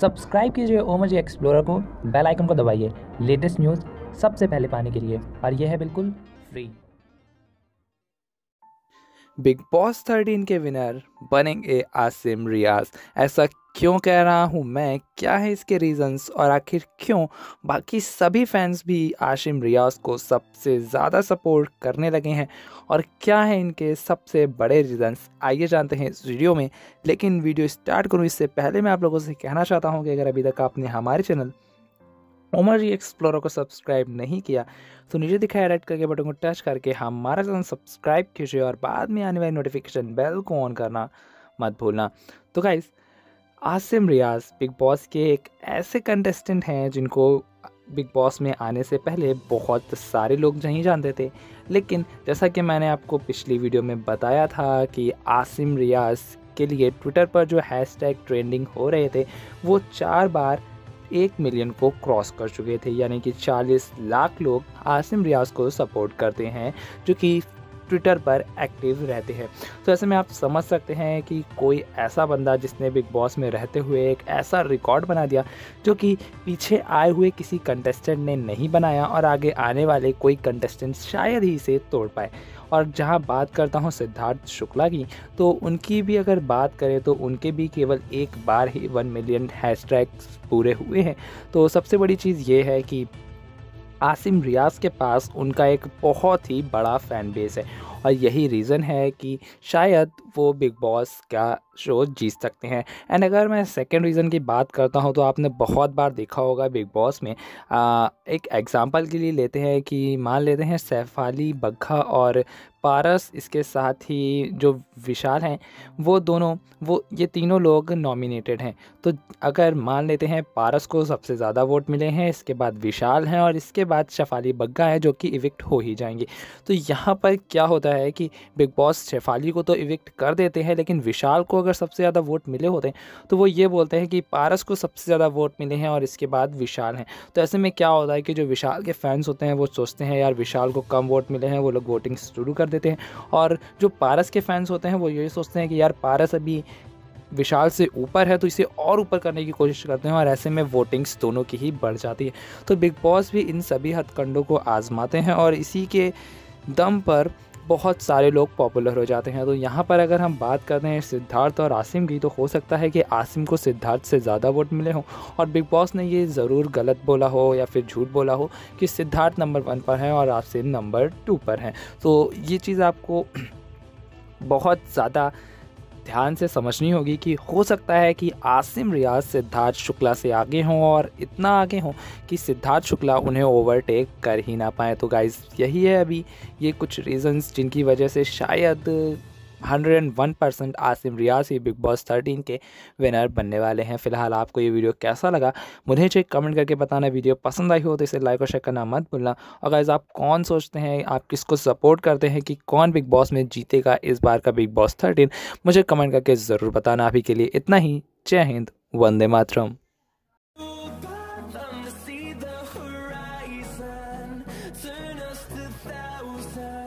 Subscribe कीजिए Omar ji explorer को, bell icon को दबाइए। लेटेस्ट न्यूज़ सबसे पहले पाने के लिए। और यह है बिल्कुल फ्री। बिग बॉस थर्टीन के विनर बनेंगे आसिम रियाज। ऐसा क्यों कह रहा हूँ मैं? क्या है इसके रीज़न्स और आखिर क्यों बाकी सभी फैंस भी आशिम रियाज को सबसे ज़्यादा सपोर्ट करने लगे हैं? और क्या है इनके सबसे बड़े रीज़न्स आइए जानते हैं इस वीडियो में। लेकिन वीडियो स्टार्ट करूँ इससे पहले मैं आप लोगों से कहना चाहता हूँ कि अगर अभी तक आपने हमारे चैनल उमर एक्सप्लोरर को सब्सक्राइब नहीं किया तो नीचे दिखाया रेड करके बटन को टच करके हमारा चैनल सब्सक्राइब कीजिए और बाद में आने वाली नोटिफिकेशन बेल को ऑन करना मत भूलना। तो guys Asim Riaz Bigg Boss के एक ऐसे कंटेस्टेंट हैं जिनको बिग बॉस में आने से पहले बहुत सारे लोग नहीं जानते थे। लेकिन जैसा कि मैंने आपको पिछली वीडियो में बताया था कि आसिम रियाज के लिए ट्विटर पर जो हैशटैग ट्रेंडिंग हो रहे थे, वो चार बार एक मिलियन को क्रॉस कर चुके थे, यानी कि 40 लाख लोग आसिम रियाज को सपोर्ट करते हैं, जो कि ट्विटर पर एक्टिव रहते हैं। तो ऐसे में आप समझ सकते हैं कि कोई ऐसा बंदा जिसने बिग बॉस में रहते हुए एक ऐसा रिकॉर्ड बना दिया, जो कि पीछे आए हुए किसी कंटेस्टेंट ने नहीं बनाया और आगे आने वाले कोई कंटेस्टेंट शायद ही इसे तोड़ पाए। और जहाँ बात करता हूँ सिद्धार्थ शुक्ला की तो उनकी भी अगर बात करें तो उनके भी केवल एक बार ही वन मिलियन हैशटैग्स पूरे हुए हैं। तो सबसे बड़ी चीज़ ये है कि आसिम रियाज के पास उनका एक बहुत ही बड़ा फ़ैन बेस है। और यही रीज़न है कि शायद वो बिग बॉस का शो जीत सकते हैं। एंड अगर मैं सेकेंड रीज़न की बात करता हूँ तो आपने बहुत बार देखा होगा बिग बॉस में आ, एक एग्ज़ाम्पल के लिए लेते हैं कि मान लेते हैं सैफाली बग्घा और पारस इसके साथ ही जो विशाल हैं वो दोनों वो ये तीनों लोग नॉमिनेटेड हैं। तो अगर मान लेते हैं पारस को सबसे ज़्यादा वोट मिले हैं इसके बाद विशाल हैं और इसके बाद शफाली बग्गा है जो कि इविक्ट हो ही जाएँगे। तो यहाँ पर क्या होता है कि बिग बॉस शेफाली को तो इविक्ट कर देते हैं लेकिन विशाल को अगर सबसे ज़्यादा वोट मिले होते हैं तो वो ये बोलते हैं कि पारस को सबसे ज़्यादा वोट मिले हैं और इसके बाद विशाल हैं। तो ऐसे में क्या होता है कि जो विशाल के फैंस होते हैं, वो सोचते हैं, यार, विशाल को कम वोट मिले हैं, वो लोग वोटिंग शुरू कर देते हैं। और जो पारस के फैंस होते हैं, वो यही सोचते हैं कि, यार, पारस अभी विशाल से ऊपर है तो इसे और ऊपर करने की कोशिश करते हैं और ऐसे में वोटिंग्स दोनों की ही बढ़ जाती है। तो बिग बॉस भी इन सभी हथकंडों को आजमाते हैं और इसी के दम पर बहुत सारे लोग पॉपुलर हो जाते हैं। तो यहाँ पर अगर हम बात करते हैं सिद्धार्थ और आसिम की तो हो सकता है कि आसिम को सिद्धार्थ से ज़्यादा वोट मिले हों। और बिग बॉस ने ये ज़रूर गलत बोला हो या फिर झूठ बोला हो कि सिद्धार्थ नंबर वन पर हैं और आसिम नंबर टू पर हैं। तो ये चीज़ आपको बहुत ज़्यादा ध्यान से समझनी होगी कि हो सकता है कि आसिम रियाज सिद्धार्थ शुक्ला से आगे हों और इतना आगे हों कि सिद्धार्थ शुक्ला उन्हें ओवरटेक कर ही ना पाए। तो गाइज़ यही है अभी। ये कुछ रीज़न्स जिनकी वजह से शायद 101 परसेंट आसिम रियाज ही बिग बॉस 13 के विनर बनने वाले हैं। फ़िलहाल आपको ये वीडियो कैसा लगा, मुझे चेक कमेंट करके बताना। वीडियो पसंद आई हो तो इसे लाइक और शेयर करना मत भूलना। और गाइज़ आप कौन सोचते हैं, आप किसको सपोर्ट करते हैं कि कौन बिग बॉस में जीतेगा इस बार का बिग बॉस थर्टीन? मुझे कमेंट करके ज़रूर बताना। अभी के लिए इतना ही। जय Hind, Vande Mataram. Turn us to thousands.